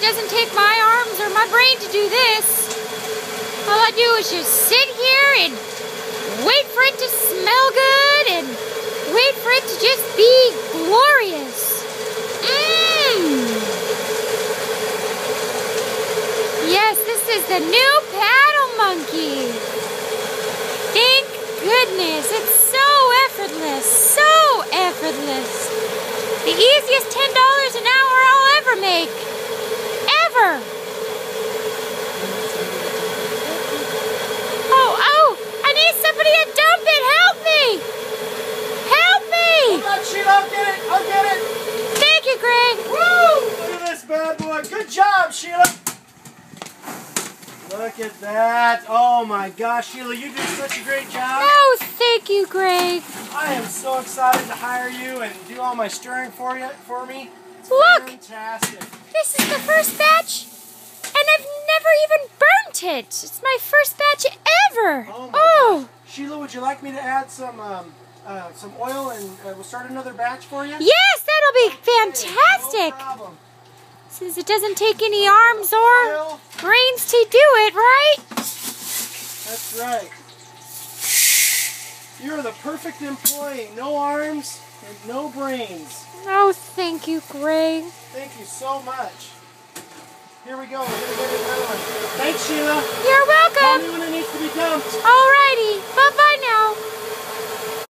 doesn't take my arms or my brain to do this. All I do is just sit here and wait for it to smell good and wait for it to just be glorious. Mmm. Yes, this is the new paddle monkey. Thank goodness. It's so effortless. So effortless. The easiest $10 an hour I'll ever make. Ever. Oh, oh, I need somebody to dump it. Help me. Help me. Hold on, Sheila, I'll get it. I'll get it. Thank you, Greg. Woo! Look at this bad boy. Good job, Sheila. Look at that. Oh my gosh, Sheila, you did such a great job. Oh, thank you, Greg. I am so excited to hire you and do all my stirring for you for me. It's Look. fantastic. This is the first batch, and I've never even burnt it. It's my first batch ever. Oh my Oh, Sheila, would you like me to add some um, uh, some oil and uh, we'll start another batch for you? yes, that'll be No fantastic. problem. Since it doesn't take any arms or brains to do it, right? That's right. You're the perfect employee. No arms and no brains. Oh, thank you, Greg. Thank you so much. Here we go. We're gonna get another one. Thanks, Sheila. You're Tell welcome. me when it needs to be dumped. Alrighty. Bye-bye.